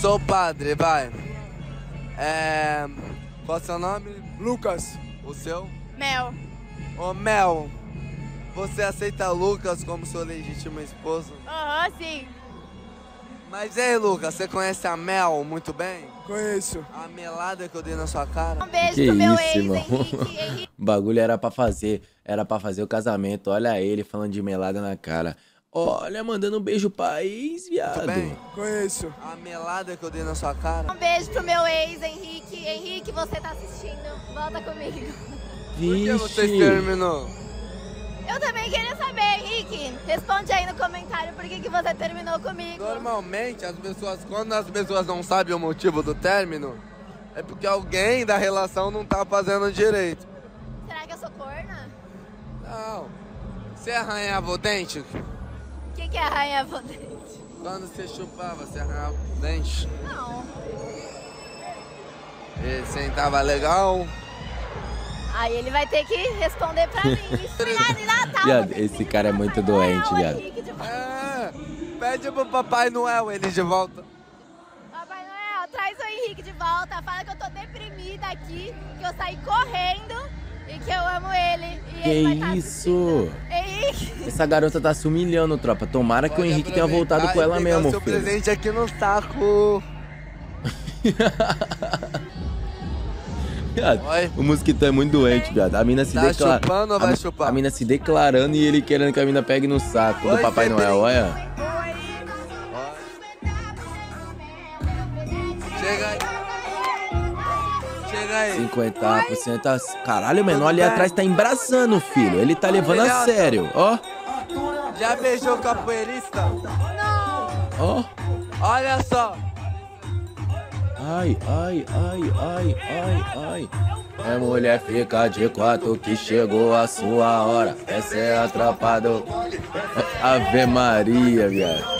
Sou padre, vai. É. Qual é o seu nome? Lucas. O seu? Mel. Ô Mel, você aceita Lucas como seu legítimo esposo? Aham, uhum, sim. Mas ei, Lucas, você conhece a Mel muito bem? Conheço. A melada que eu dei na sua cara? Um beijo Que pro meu isso, ex, irmão. Henrique. Henrique. O bagulho era pra fazer, era pra fazer o casamento. Olha ele falando de melada na cara. Olha, mandando um beijo pra ex, viado. Muito bem. Conheço. A melada que eu dei na sua cara? Um beijo pro meu ex, Henrique. Henrique, você tá assistindo? Volta comigo. Por que você Vixe. terminou? Eu também queria saber, Henrique. Responde aí no comentário por que, que você terminou comigo. Normalmente, as pessoas, quando as pessoas não sabem o motivo do término, é porque alguém da relação não tá fazendo direito. Será que eu sou corna? Não. Você arranhava o dente? O que, que é rainha potente? Quando você chupava, você arranhava o dente? Não. E sentava legal? Aí ele vai ter que responder pra mim. Natal. Viado, esse cara é Papai muito doente, viado. É. Pede pro Papai Noel ele de volta. Papai Noel, traz o Henrique de volta. Fala que eu tô deprimida aqui, que eu saí correndo e que eu amo ele. E Que ele vai tá isso? assistindo. Henrique. Essa garota tá se humilhando, tropa. Tomara que o Pode Henrique tenha voltado com ela mesmo, o seu filho. presente aqui no saco. O mosquitão é muito doente, viado. A mina se Tá declara- chupando ou a? A mina se declarando e ele querendo que a mina pegue no saco do Oi, Papai Febrinho. Noel, olha. 50%. as- Caralho, o menor ali atrás tá embraçando, filho. Ele tá levando a sério. Ó, Já beijou capoeirista? ó. Olha só. Ai, ai, ai, ai, ai, ai. É mulher, fica de quatro que chegou a sua hora. Essa é a tropa do. Ave Maria, viado.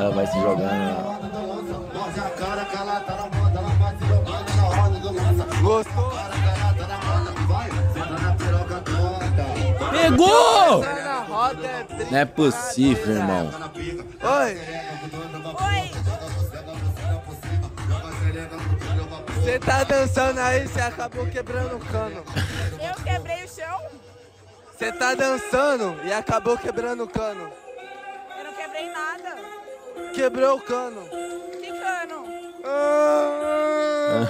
Ela vai se jogando. Gostou? Pegou! Não é possível, irmão. Oi. Oi. Você tá dançando aí, você acabou quebrando o cano. Eu quebrei o chão? Você tá dançando e acabou quebrando o cano. Eu não quebrei nada. Quebrou o cano. Que cano? Ah.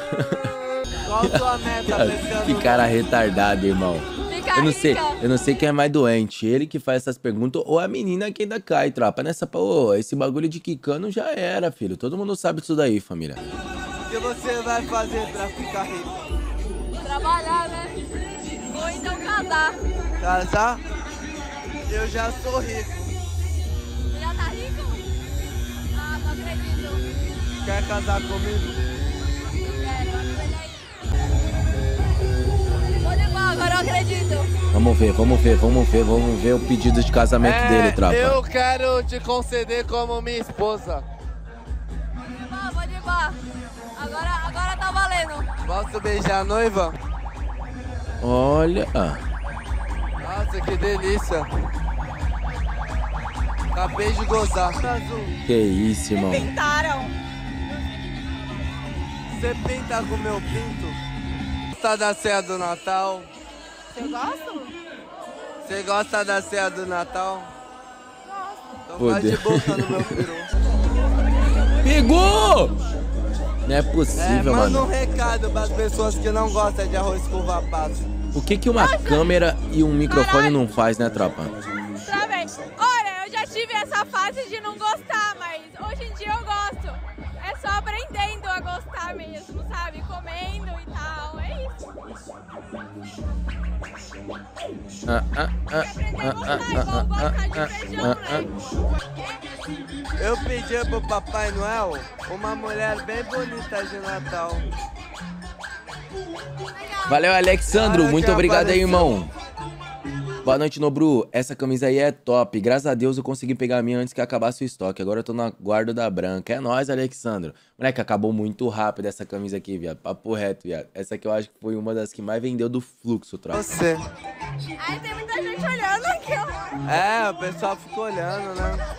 Qual sua meta esse ano? Que cara retardado, irmão. Fica Eu não sei, rica. eu não sei quem é mais doente, ele que faz essas perguntas ou a menina que ainda cai, tropa. Nessa, pô, esse bagulho de quicano já era, filho. Todo mundo sabe disso daí, família. O que você vai fazer pra ficar rico? Trabalhar, né? Ou então casar. Casar? Eu já sou rico. Você já tá rico? Ah, não acredito. Quer casar comigo? Acredito. Vamos ver, vamos ver, vamos ver, vamos ver o pedido de casamento É, dele, tropa. eu quero te conceder como minha esposa. Vou levar, vou levar. Agora, agora tá valendo. Posso beijar a noiva? Olha. Nossa, que delícia. Acabei de gozar. Que isso, irmão. Pintaram. você pinta com meu pinto? Gosta da ceia do Natal? Você gosta? Você gosta da ceia do Natal? Então Pô, faz de boca no meu peru. Pegou! Não é É, possível, manda um mano. recado pras pessoas que não gostam de arroz com uva passa. O que que uma câmera e um microfone não faz, né, tropa? Olha, eu já tive essa fase de não gostar, mas hoje em dia eu gosto. É só aprendendo a gostar mesmo, sabe? Comendo e tal. É isso. Eu pedi pro Papai Noel uma mulher bem bonita de Natal. Valeu, Alexandro. Muito obrigado aí, irmão. Boa noite, Nobru. Essa camisa aí é top. Graças a Deus eu consegui pegar a minha antes que acabasse o estoque. Agora eu tô na guarda da branca. É nóis, Alexandro. Moleque, acabou muito rápido essa camisa aqui, viado. Papo reto, viado. Essa aqui eu acho que foi uma das que mais vendeu do fluxo, tropa. Você. Ai, tem muita gente olhando aqui, ó. É, o pessoal ficou olhando, né?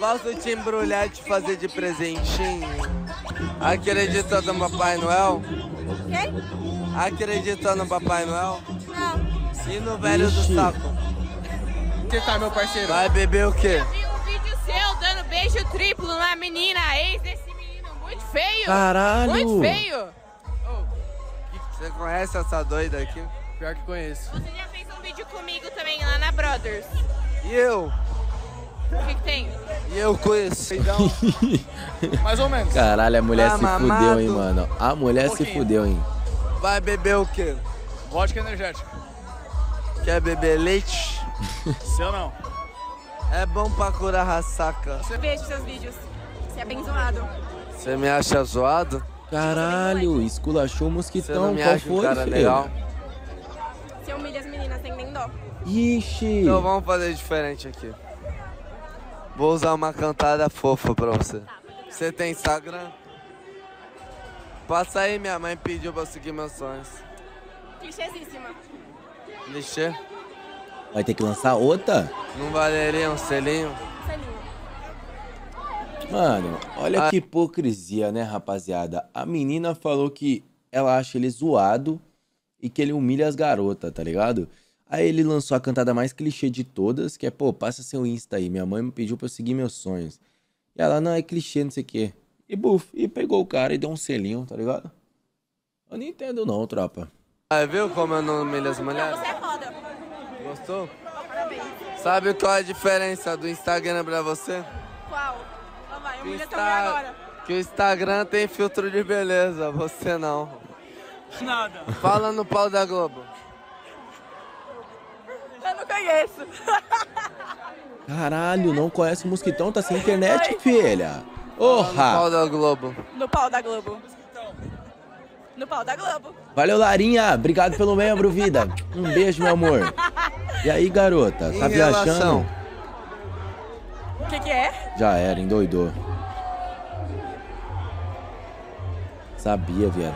Posso te embrulhar e te fazer de presentinho? Acredita no Papai Noel? Quem? Acredita no Papai Noel? Não. E no velho do Ixi. saco? Que tá, meu parceiro? Vai beber o quê? Vi um vídeo seu dando beijo triplo na menina, ex desse menino. Muito feio. Caralho! Muito feio. Você conhece essa doida aqui? Pior que conheço. Você já fez um vídeo comigo também lá na Brothers. E eu? O que, que tem? E eu conheço. Então, mais ou menos. Caralho, a mulher Tá se mamado? fudeu, hein, mano. A mulher Um se fudeu, hein. Vai beber o quê? Vodka energética. Quer beber leite? Seu não. É bom pra curar ressaca. Vejo seus vídeos. Você é bem zoado. Você me acha zoado? Caralho, esculachou o Você mosquitão. não me Qual acha um foi, cara filho? legal? Você humilha as meninas sem nem dó. Ixi. Então vamos fazer diferente aqui. Vou usar uma cantada fofa pra você. Você tem Instagram? Passa aí, minha mãe pediu pra eu seguir meus sonhos. Clichêsíssima. Clichê? Vai ter que lançar outra? Não valeria um selinho? Mano, olha que hipocrisia, né, rapaziada? A menina falou que ela acha ele zoado e que ele humilha as garotas, tá ligado? Aí ele lançou a cantada mais clichê de todas, que é, pô, passa seu Insta aí. Minha mãe me pediu pra eu seguir meus sonhos. E ela, não, é clichê, não sei o quê. E buf, e pegou o cara e deu um selinho, tá ligado? Eu não entendo não, tropa. Ah, viu como eu não humilho as mulheres? Você é foda. Gostou? Parabéns. Sabe qual é a diferença do Instagram pra você? Qual? Então vai, Que o, humilha Insta- também agora. que o Instagram tem filtro de beleza, você não. Nada. Fala no pau da Globo. Eu não conheço. Caralho, não conhece o mosquitão? Tá sem internet, filha. Fala no pau Porra! da Globo. No pau da Globo. No pau da Globo. Valeu, Larinha. Obrigado pelo membro, vida. Um beijo, meu amor. E aí, garota? Tá Em relação. viajando? O que que é? Já era, endoidou. Sabia, viado.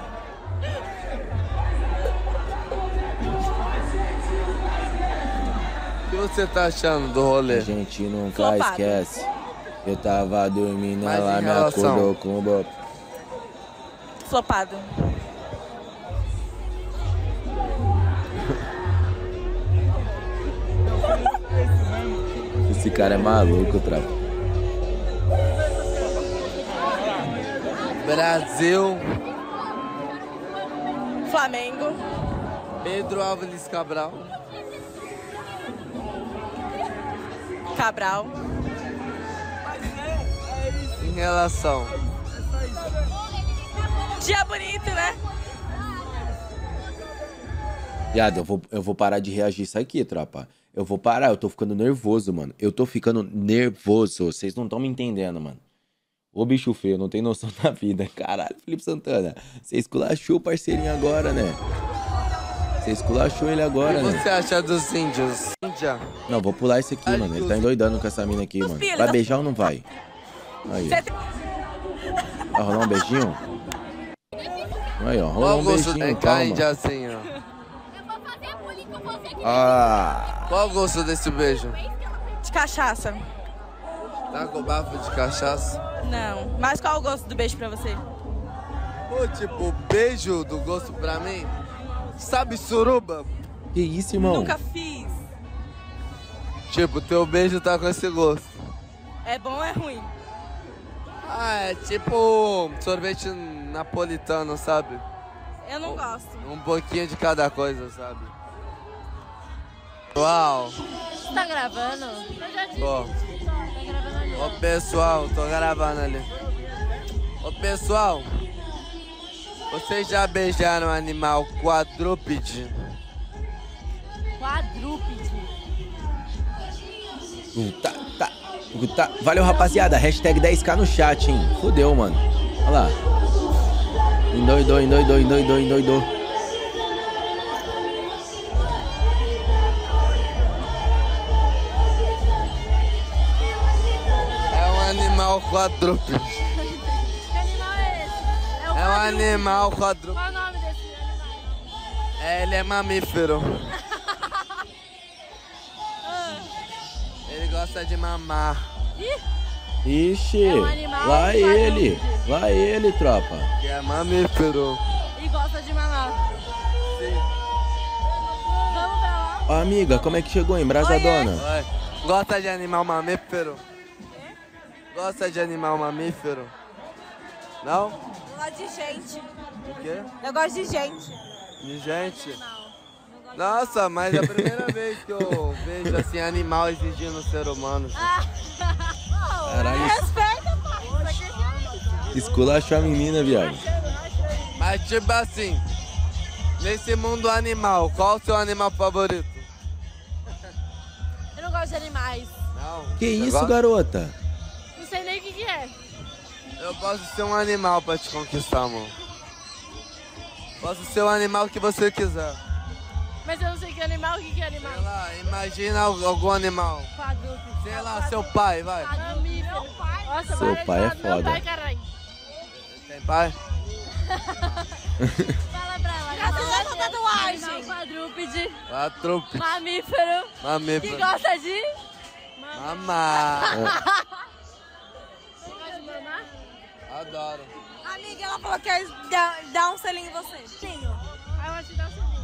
O que você tá achando do rolê? A gente nunca Flopado. esquece. Eu tava dormindo, Mas ela me relação? acordou com o bo- Flopado. Esse cara é maluco, tropa. Brasil, Flamengo. Pedro Álvares Cabral. Cabral. Em relação. Dia bonito, né? Viado, eu vou, eu vou parar de reagir isso aqui, tropa. Eu vou parar, eu tô ficando nervoso, mano. Eu tô ficando nervoso. Vocês não estão me entendendo, mano. Ô bicho feio, não tem noção da vida. Caralho, Felipe Santana. Você esculachou o parceirinho agora, né? Você esculachou ele O agora, que né? você acha dos índios? Índia. Não, vou pular isso aqui, mano. Ele tá endoidando com essa mina aqui, mano. Vai beijar ou não vai? Aí, vai rolar um beijinho? Aí, ó, rolou o um beijinho, calma. índia assim, ó? Eu vou fazer bullying com você que Ah, Qual o gosto desse beijo? De cachaça. Tá com bafo de cachaça? Não. Mas qual o gosto do beijo pra você? Pô, tipo, beijo do gosto pra mim? Sabe suruba? que isso, irmão? Nunca fiz. Tipo, teu beijo tá com esse gosto. É bom ou é ruim? Ah, é tipo sorvete napolitano, sabe? Eu não gosto. Um pouquinho de cada coisa, sabe? Uau! Você tá gravando? Ó, disse. Tá gravando ali. ó pessoal, tô gravando ali. Ô pessoal, vocês já beijaram um animal quadrúpede? Quadrúpede. Tá, tá, tá. Valeu, rapaziada. Hashtag 10k no chat, hein? Fudeu, mano. Olha lá. Endoidou, endoidou, endoidou, endoidou. Quadrúpede. Que animal é esse? É o É um animal quadrúpede. Qual é o nome desse animal? É, ele é mamífero. Ele gosta de mamar. Ih, Ixi, É um lá ele, quadrúpede. lá ele, tropa. Que é mamífero. E gosta de mamar. Vamos pra lá? Ó, amiga, como é que chegou, embrasadona? Oi. Gosta de animal mamífero? Gosta de animal mamífero? Não? Eu gosto de gente. O quê? Eu gosto de gente. De gente? Nossa, mas é a primeira vez que eu vejo assim animal exigindo ser humano. Caralho, Respeita, pai. Esculachou a menina, viado. Mas tipo assim, nesse mundo animal, qual o seu animal favorito? Eu não gosto de animais. Não. Que Você isso, gosta? garota? Eu posso ser um animal pra te conquistar, amor. Posso ser o animal que você quiser. Mas eu não sei que animal, o que, que é Sei animal? lá, imagina al- algum animal. Quadrúpede. Sei lá, seu pai, vai. Mamífero. Nossa, Seu para de pai é falar do meu foda. pai, caralho. Tem pai? Fala pra ela. Já fiz essa tatuagem. Animal quadrúpede, Quadrúpede. mamífero, que Mamífero. gosta de... Mamá. Gosta de mamar? Adoro. Amiga, ela falou que ia dar, dar um selinho em você. Tenho. Aí eu vou te dar um selinho.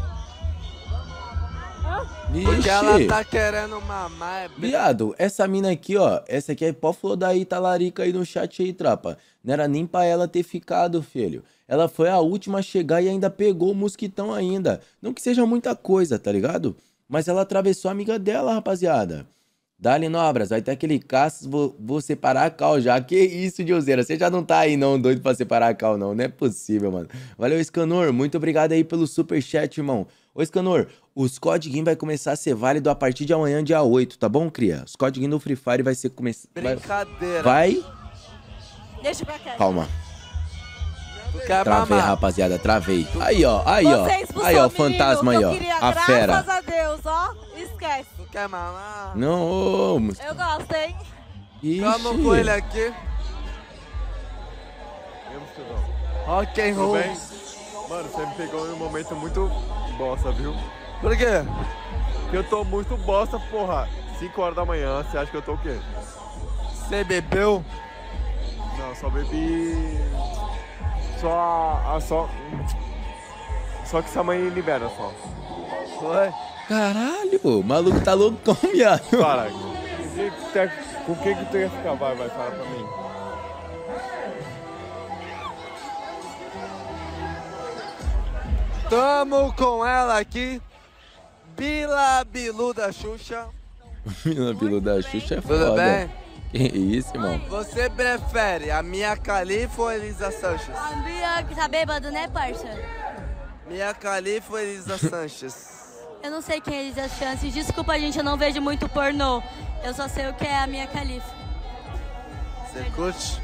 Porque ela tá querendo mamar. É bem- Viado, essa mina aqui, ó. Essa aqui é pó flor daí, talarica aí no chat aí, tropa. Não era nem pra ela ter ficado, filho. Ela foi a última a chegar e ainda pegou o mosquitão ainda. Não que seja muita coisa, tá ligado? Mas ela atravessou a amiga dela, rapaziada. Dali Nobras, vai ter aquele Cassius, vou, vou separar a cal já. Que isso, Diozeira? Você já não tá aí não, doido pra separar a cal não. Não é possível, mano. Valeu, Scanor. Muito obrigado aí pelo superchat, irmão. Ô, Scanor, os Game vai começar a ser válido a partir de amanhã, dia 8, tá bom, cria? Os Game do Free Fire vai ser... Come... Vai... Brincadeira. vai... Deixa pra cá. Calma. Travei, rapaziada, travei. Aí, ó, aí, ó. Aí, ó, fantasma aí, ó. A graças fera. a Deus, ó. Esquece. Quer mamar? Não, ô, mus- Eu gosto, hein? Ixi. Vamos com ele aqui. Rock and roll. Mano, você me pegou em um momento muito bosta, viu? Por quê? Porque eu tô muito bosta, porra. 5 horas da manhã, você acha que eu tô o quê? Você bebeu? Não, só bebi. Só a- só. Só que sua mãe libera só. Foi? Caralho, o maluco tá loucão, viado. Para, com que que tu ia- com que que tu ia ficar? Vai, vai, fala pra mim. Tamo com ela aqui. Bila Bilu da Xuxa. Menina pelo da Xuxa é Tudo foda. bem? Que isso, irmão. Você prefere a Mia Khalifa ou Elisa Sanches? A Bia que tá bêbado, né, parça? Mia Khalifa ou Elisa Sanches? Eu não sei quem é Elisa Chances. Desculpa, gente, eu não vejo muito pornô. Eu só sei o que é a minha califa. Você curte?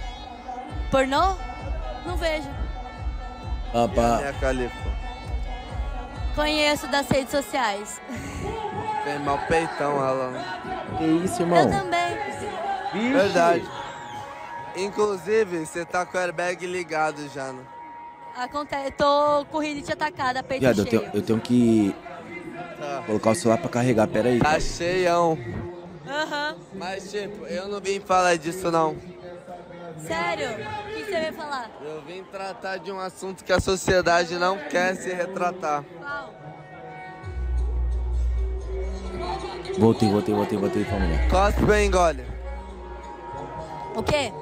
Pornô? Não vejo. Papá, Mia Khalifa. Conheço das redes sociais. Tem mal peitão ela. né? que isso, Eu irmão? também. Vixe. Verdade. Inclusive, você tá com o airbag ligado já, né? Acontece. Tô com rinite atacada, peito Viado, eu eu tenho que Tá. colocar o celular pra carregar, pera aí. Tá cheião. Aham. Mas, tipo, eu não vim falar disso, não. Sério? O que você veio falar? Eu vim tratar de um assunto que a sociedade não quer se retratar. Qual? Voltei, voltei, voltei, voltei pra mulher. Cospe ou engole? O quê?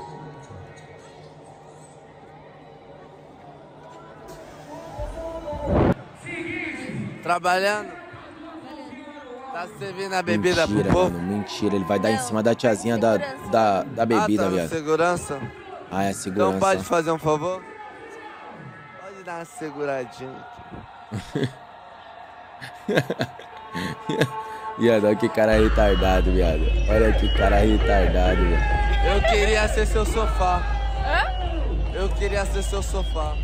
Trabalhando? Tá servindo a bebida mentira, pro povo? mano, mentira. Ele vai dar em cima da tiazinha da, da, da bebida, ah, tá viado. segurança? Ah, é segurança. Então pode fazer um favor? Pode dar uma seguradinha aqui. Viado, olha que cara retardado, viado. Olha que cara retardado, viado. Eu queria ser seu sofá. Eu queria ser seu sofá.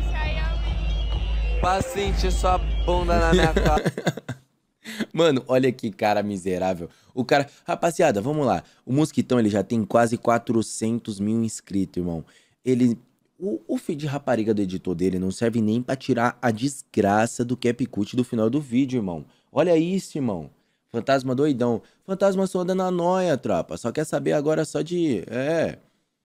Isso aí é Pra sentir sua bunda na minha cara. Mano, olha que cara miserável. O cara. Rapaziada, vamos lá. O Mosquitão, ele já tem quase 400 mil inscritos, irmão. Ele. O, o feed rapariga do editor dele não serve nem pra tirar a desgraça do CapCut do final do vídeo, irmão. Olha isso, irmão. Fantasma doidão. Fantasma só anda na noia, tropa. Só quer saber agora só de. É.